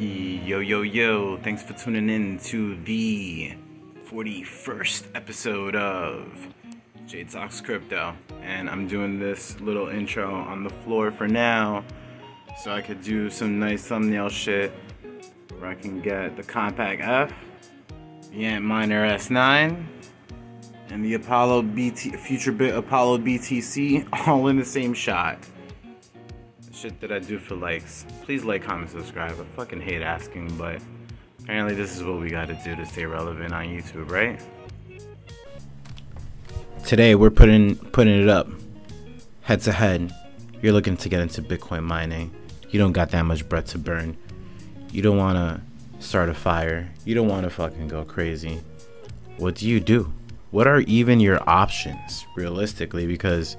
Yo, yo, yo. Thanks for tuning in to the 41st episode of Jade Talks Crypto. And I'm doing this little intro on the floor for now so I could do some nice thumbnail shit where I can get the Compac F, the Antminer S9, and the Apollo BT, FutureBit Apollo BTC all in the same shot shit that I do for likes. Please like, comment, subscribe. I fucking hate asking, but apparently this is what we gotta do to stay relevant on YouTube, right? Today we're putting putting it up head to head. You're looking to get into Bitcoin mining. You don't got that much bread to burn. You don't wanna start a fire. You don't wanna fucking go crazy. What do you do? What are even your options realistically? Because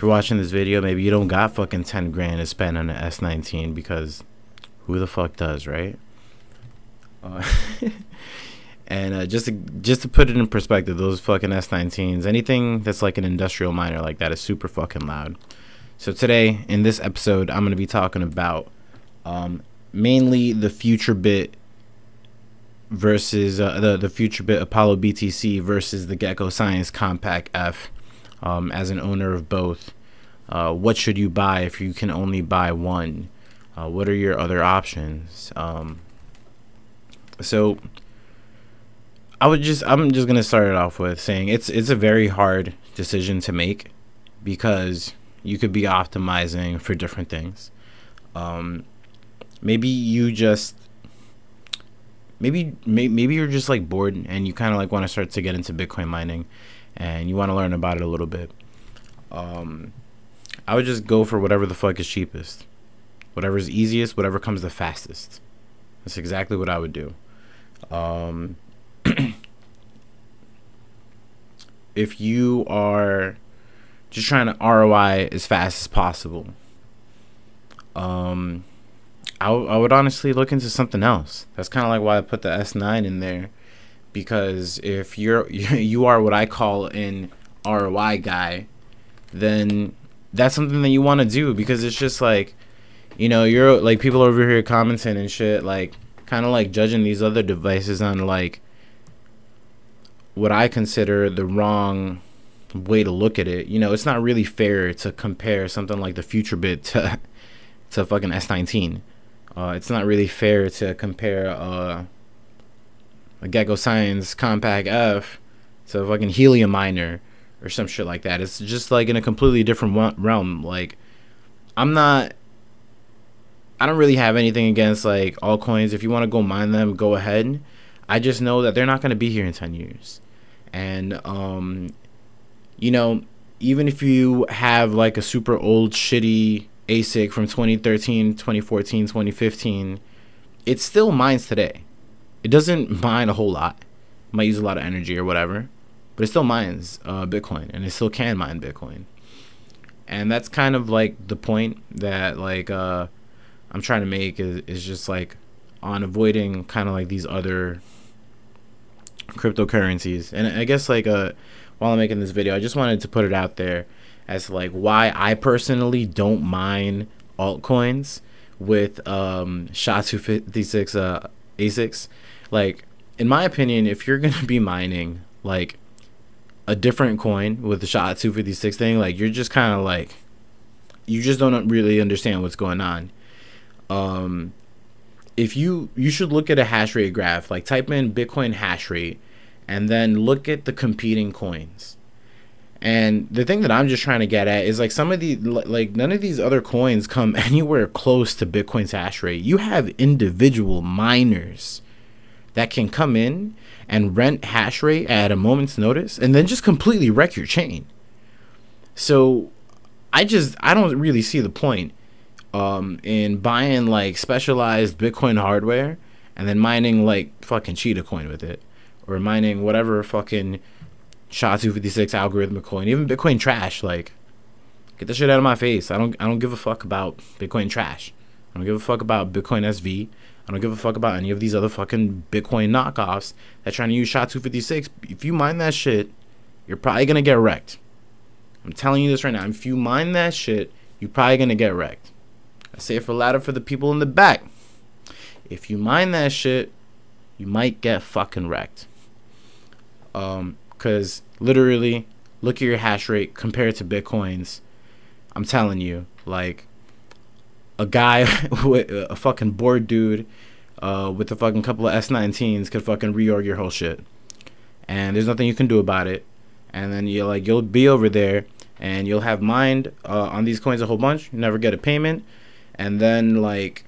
you're watching this video, maybe you don't got fucking 10 grand to spend on an S19 because who the fuck does, right? Uh, and uh, just to, just to put it in perspective, those fucking S19s, anything that's like an industrial miner like that is super fucking loud. So today in this episode, I'm gonna be talking about um, mainly the FutureBit versus uh, the the FutureBit Apollo BTC versus the Gecko Science Compac F um, as an owner of both. Uh, what should you buy if you can only buy one? Uh, what are your other options? Um, so I would just I'm just gonna start it off with saying it's it's a very hard decision to make because you could be optimizing for different things. Um, maybe you just maybe maybe you're just like bored and you kind of like want to start to get into Bitcoin mining and you want to learn about it a little bit. Um, I would just go for whatever the fuck is cheapest, whatever's easiest, whatever comes the fastest. That's exactly what I would do. Um, if you are just trying to ROI as fast as possible, um, I, I would honestly look into something else. That's kind of like why I put the S9 in there because if you're you are what I call an ROI guy, then that's something that you want to do because it's just like you know you're like people over here commenting and shit like kind of like judging these other devices on like what I consider the wrong way to look at it. You know, it's not really fair to compare something like the FutureBit to to fucking S19. Uh, it's not really fair to compare uh, a Gecko Science Compac F to a fucking Helium Miner or some shit like that. It's just like in a completely different realm. Like, I'm not. I don't really have anything against like altcoins. If you want to go mine them, go ahead. I just know that they're not going to be here in 10 years. And, um, you know, even if you have like a super old, shitty ASIC from 2013, 2014, 2015, it still mines today. It doesn't mine a whole lot. It might use a lot of energy or whatever, but it still mines uh, Bitcoin and it still can mine Bitcoin. And that's kind of like the point that like uh, I'm trying to make is, is just like on avoiding kind of like these other cryptocurrencies. And I guess like uh, while I'm making this video, I just wanted to put it out there as to, like why I personally don't mine altcoins with um, SHA-256 uh, ASICs like in my opinion, if you're gonna be mining like a different coin with the SHA-256 thing, like you're just kind of like you just don't really understand what's going on. Um, if you you should look at a hash rate graph, like type in Bitcoin hash rate, and then look at the competing coins. And the thing that I'm just trying to get at is like some of the like none of these other coins come anywhere close to Bitcoin's hash rate. You have individual miners that can come in and rent hash rate at a moment's notice and then just completely wreck your chain. So I just I don't really see the point um, in buying like specialized Bitcoin hardware and then mining like fucking cheetah coin with it or mining whatever fucking SHA-256 algorithmic coin, even Bitcoin trash. Like, get the shit out of my face. I don't I don't give a fuck about Bitcoin trash. I don't give a fuck about Bitcoin SV. I don't give a fuck about any of these other fucking Bitcoin knockoffs that trying to use SHA-256. If you mine that shit, you're probably gonna get wrecked. I'm telling you this right now. If you mine that shit, you're probably gonna get wrecked. I say it for louder for the people in the back. if you mine that shit, you might get fucking wrecked. Um, cause literally, look at your hash rate compared to Bitcoin's. I'm telling you, like, a guy with a fucking bored dude, uh, with a fucking couple of S19s could fucking reorg your whole shit, and there's nothing you can do about it. And then you like you'll be over there, and you'll have mined uh, on these coins a whole bunch. You never get a payment, and then like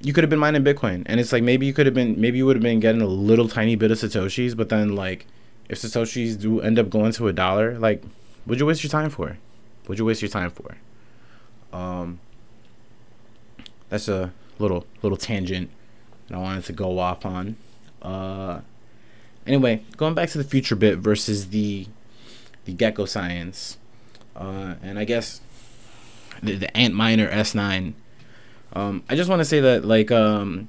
you could have been mining Bitcoin, and it's like maybe you could have been, maybe you would have been getting a little tiny bit of satoshis, but then like, if satoshis do end up going to a dollar, like, would you waste your time for? Would you waste your time for? Um, that's a little little tangent that I wanted to go off on. Uh, anyway, going back to the FutureBit versus the the GekkoScience, uh, and I guess the, the Antminer S9 um, I just want to say that like um,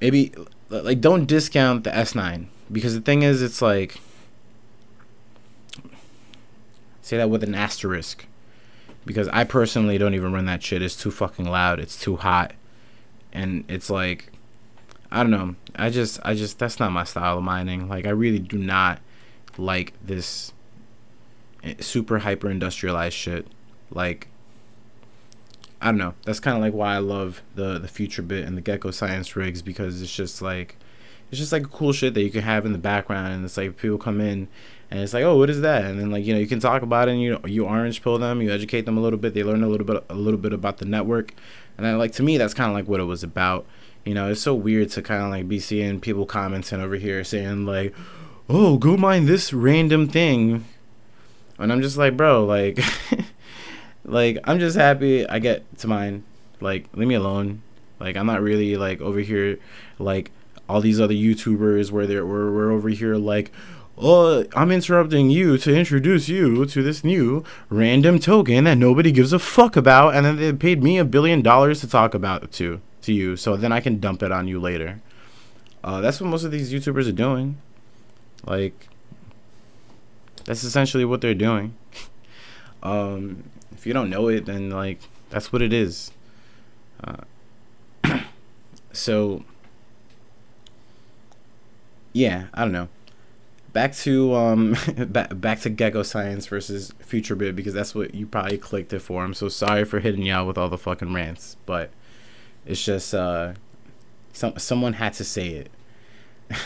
maybe like don't discount the S9 because the thing is it's like say that with an asterisk because I personally don't even run that shit. It's too fucking loud. It's too hot, and it's like I don't know. I just I just that's not my style of mining. Like I really do not like this eh, super hyper industrialized shit. Like I don't know. That's kind of like why I love the the FutureBit and the GekkoScience rigs because it's just like it's just like cool shit that you can have in the background and it's like people come in and it's like oh what is that and then like you know you can talk about it and you you orange pill them you educate them a little bit they learn a little bit a little bit about the network and then like to me that's kind of like what it was about you know it's so weird to kind of like be seeing people commenting over here saying like oh go mine this random thing and I'm just like bro like Like I'm just happy I get to mine. Like leave me alone. Like I'm not really like over here like all these other YouTubers where they're we're, we're over here like oh I'm interrupting you to introduce you to this new random token that nobody gives a fuck about and then they paid me a billion dollars to talk about it to to you so then I can dump it on you later. Uh, that's what most of these YouTubers are doing. Like that's essentially what they're doing. um if you don't know it, then like that's what it is. Uh, so yeah, I don't know. Back to um back back to GekkoScience versus FutureBit because that's what you probably clicked it for. I'm so sorry for hitting y'all with all the fucking rants, but it's just uh some someone had to say it.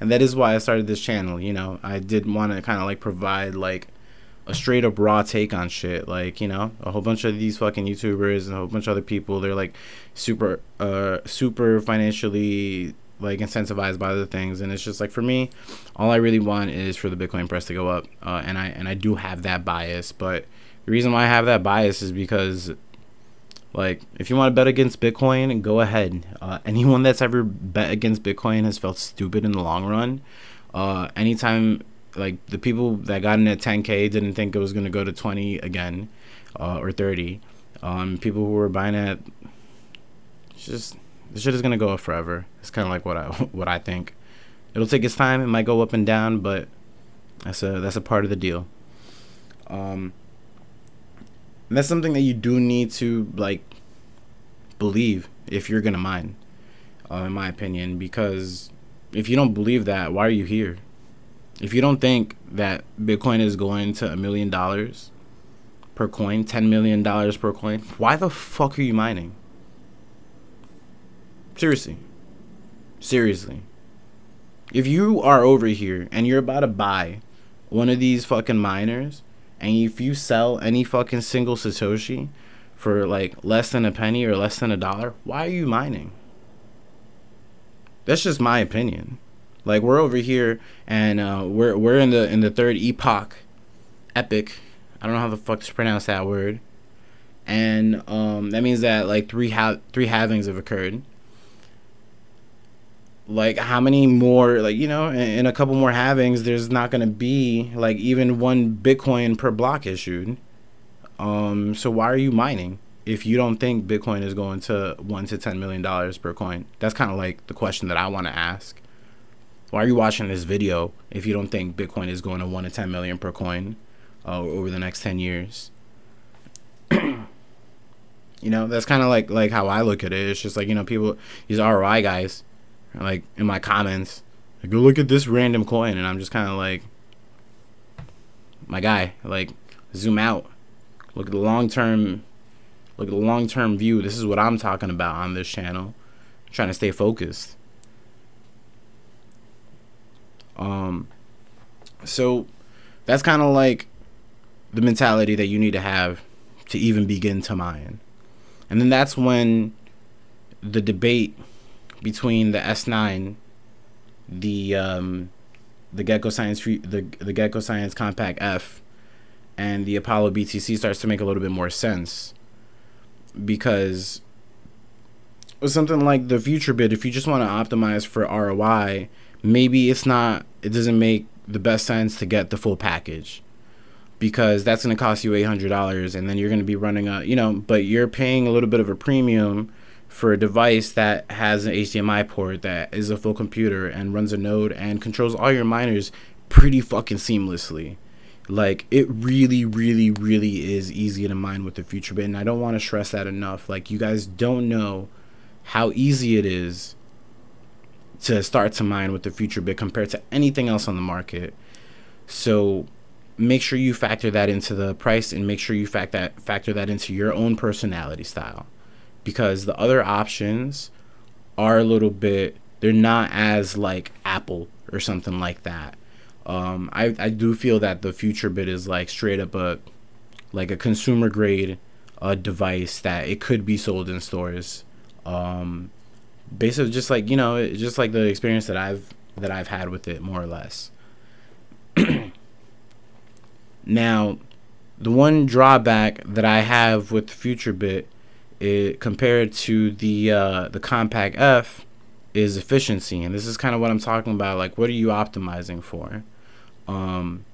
and that is why I started this channel, you know. I did want to kind of like provide like a straight up raw take on shit. Like, you know, a whole bunch of these fucking YouTubers and a whole bunch of other people, they're like super uh super financially like incentivized by other things. And it's just like for me all i really want is for the bitcoin price to go up uh, and i and i do have that bias. But the reason why i have that bias is because like if you want to bet against bitcoin go ahead. Uh, anyone that's ever bet against bitcoin has felt stupid in the long run. Uh, anytime like the people that got in at 10k didn't think it was going to go to 20 again uh, or 30 um, people who were buying at just the shit is going to go up forever. It's kind of like what i what i think. It'll take its time it might go up and down but that's a that's a part of the deal. Um that's something that you do need to like believe if you're gonna mine uh, in my opinion because if you don't believe that why are you here? If you don't think that Bitcoin is going to a million dollars per coin, $10 million per coin, why the fuck are you mining? Seriously. Seriously. If you are over here and you're about to buy one of these fucking miners, and if you sell any fucking single Satoshi for like less than a penny or less than a dollar, why are you mining? That's just my opinion. Like we're over here and uh, we're we're in the in the third epoch, epic. I don't know how the fuck to pronounce that word. And um, that means that like three ha- three halvings have occurred. Like how many more? Like you know, in, in a couple more halvings, there's not gonna be like even one Bitcoin per block issued. Um, so why are you mining? if you don't think Bitcoin is going to one to ten million dollars per coin? That's kind of like the question that I want to ask. Why are you watching this video if you don't think Bitcoin is going to 1 to 10 million per coin uh, over the next 10 years? You know, that's kind of like like how I look at it. It's just like you know, people these ROI guys, like in my comments, like, go look at this random coin, and I'm just kind of like, my guy, like zoom out, look at the long term, look at the long term view. This is what I'm talking about on this channel. I'm trying to stay focused. Um, so that's kind of like the mentality that you need to have to even begin to mine. And then that's when the debate between the S9, the um, the GekkoScience the the Gecko Science Compac F, and the Apollo BTC starts to make a little bit more sense. Because with something like the FutureBit, if you just want to optimize for ROI, maybe it's not it doesn't make the best sense to get the full package. Because that's going to cost you $800 and then you're going to be running a you know but you're paying a little bit of a premium for a device that has an HDMI port that is a full computer and runs a node and controls all your miners pretty fucking seamlessly. Like it really really really is easy to mine with the FutureBit and I don't want to stress that enough. Like you guys don't know how easy it is to start to mine with the FutureBit compared to anything else on the market. So make sure you factor that into the price and make sure you fact that factor that into your own personality style because the other options are a little bit they're not as like apple or something like that. Um, I, I do feel that the FutureBit is like straight up a like a consumer grade uh, device that it could be sold in stores. Um, basically just like you know just like the experience that i've that i've had with it more or less. Now, the one drawback that I have with FutureBit it, compared to the uh, the Compac F is efficiency, and this is kind of what I'm talking about. Like, what are you optimizing for? Um,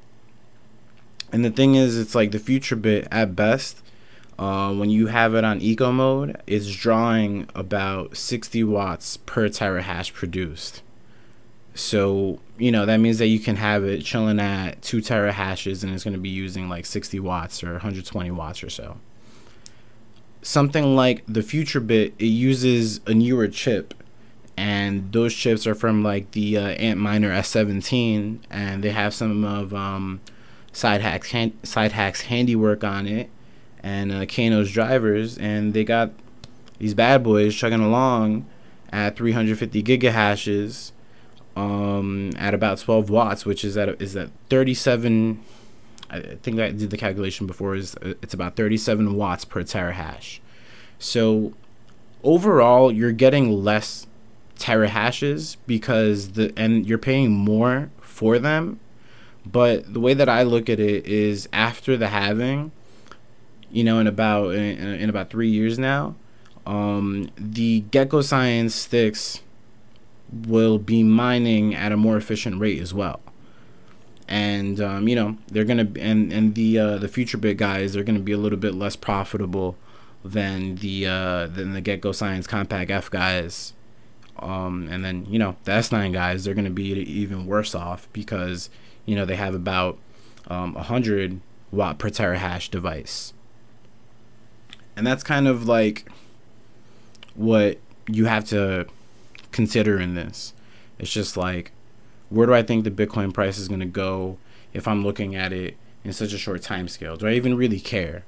and the thing is, it's like the FutureBit at best. Uh, when you have it on eco mode, it's drawing about 60 watts per terahash produced. So, you know, that means that you can have it chilling at 2 terahashes and it's going to be using like 60 watts or 120 watts or so. Something like the FutureBit, it uses a newer chip and those chips are from like the uh, Antminer S17 and they have some of um, SideHack's, hand- SideHack's handiwork on it and uh, Kano's drivers and they got these bad boys chugging along at 350 gigahashes um, at about 12 watts, which is at is at 37. I think I did the calculation before. Is uh, it's about 37 watts per terahash. So overall, you're getting less terahashes because the and you're paying more for them. But the way that I look at it is after the halving, you know, in about in, in about three years now, um, the GekkoScience sticks will be mining at a more efficient rate as well. And um, you know they're gonna and and the uh, the FutureBit guys they're gonna be a little bit less profitable than the uh, than the Gecko Science Compac F guys. Um, and then you know the S9 guys they're gonna be even worse off because you know they have about um, 100 watt per terahash device. And that's kind of like what you have to consider in this. It's just like, where do I think the Bitcoin price is going to go if I'm looking at it in such a short time scale? Do I even really care?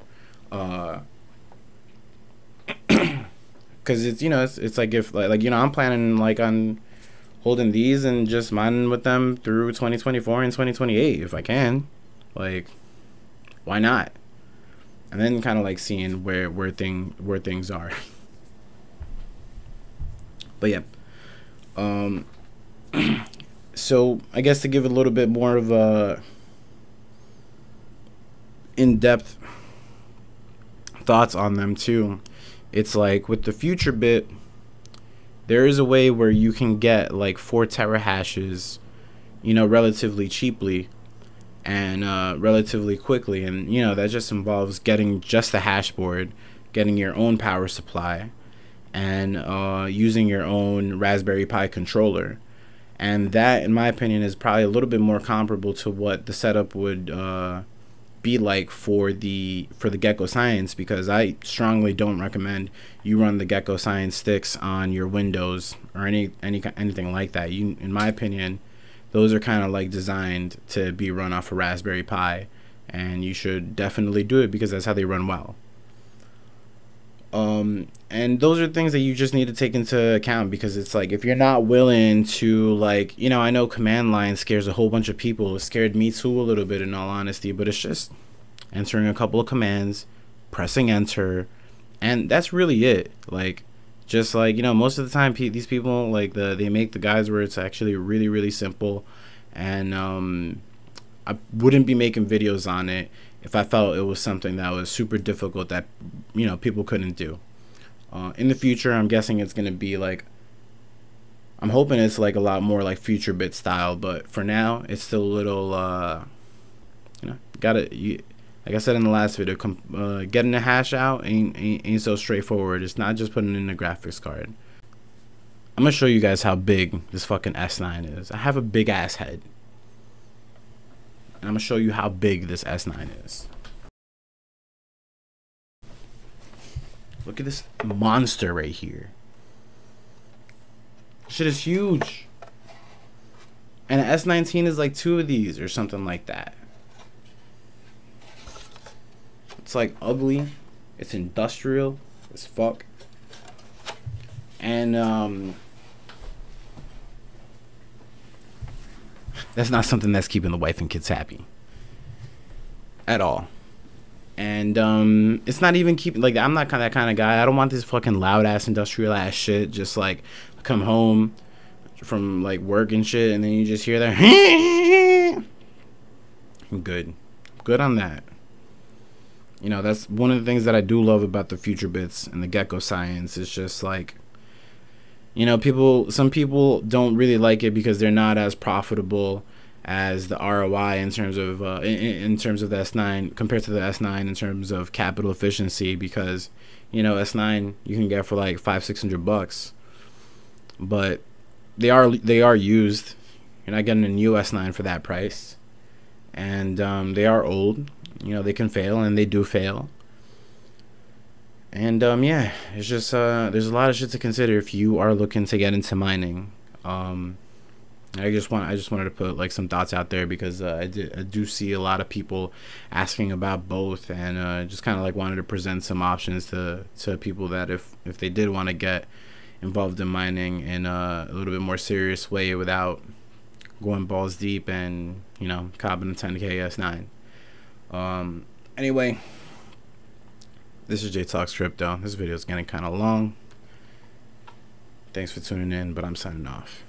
Uh, because it's you know it's, it's like if like, like you know I'm planning like on holding these and just mining with them through 2024 and 2028 if I can, like why not? And then kind of like seeing where where thing where things are. but yeah, um, so I guess to give a little bit more of a in-depth thoughts on them too. It's like with the FutureBit, there is a way where you can get like four terahashes, you know, relatively cheaply and uh, relatively quickly. And, you know, that just involves getting just the hash board, getting your own power supply, and uh, using your own Raspberry Pi controller. And that, in my opinion, is probably a little bit more comparable to what the setup would uh, be like for the for the GekkoScience because I strongly don't recommend you run the GekkoScience sticks on your Windows or any any anything like that. You in my opinion, those are kind of like designed to be run off a Raspberry Pi and you should definitely do it because that's how they run well. Um, and those are things that you just need to take into account because it's like if you're not willing to like you know i know command line scares a whole bunch of people. It scared me too a little bit in all honesty but it's just entering a couple of commands pressing enter and that's really it. Like just like you know most of the time these people like the they make the guides where it's actually really really simple. And um i wouldn't be making videos on it if I felt it was something that was super difficult that you know people couldn't do. Uh, in the future, I'm guessing it's gonna be like. I'm hoping it's like a lot more like FutureBit style, but for now, it's still a little. Uh, you know, gotta you. Like I said in the last video, uh, getting the hash out ain't, ain't ain't so straightforward. It's not just putting in the graphics card. I'm gonna show you guys how big this fucking S9 is. I have a big ass head. And I'm to show you how big this S9 is. Look at this monster right here. Shit is huge. And an S19 is like two of these or something like that. It's like ugly. It's industrial as fuck. And um That's not something that's keeping the wife and kids happy at all. And um, it's not even keeping like I'm not kind of that kind of guy. I don't want this fucking loud ass industrial ass shit. Just like come home from like work and shit, and then you just hear that. I'm good, good on that. You know that's one of the things that I do love about the FutureBits and the GekkoScience. Is just like you know, people some people don't really like it because they're not as profitable as the ROI in terms of uh, in, in terms of the S9 compared to the S9 in terms of capital efficiency because you know S9 you can get for like five six hundred bucks, but they are they are used. You're not getting a new S9 for that price, and um, they are old. You know they can fail and they do fail. And um, yeah, it's just uh, there's a lot of shit to consider if you are looking to get into mining. Um, I just want I just wanted to put like some thoughts out there because uh, I, did, I do see a lot of people asking about both, and uh, just kind of like wanted to present some options to to people that if if they did want to get involved in mining in a, a little bit more serious way without going balls deep and you know copping a 10k S9. Um, anyway. This is J Talks Crypto. This video is getting kind of long. Thanks for tuning in, but I'm signing off.